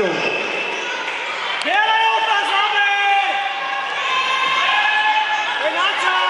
show. Bělej otazáme! Renáta!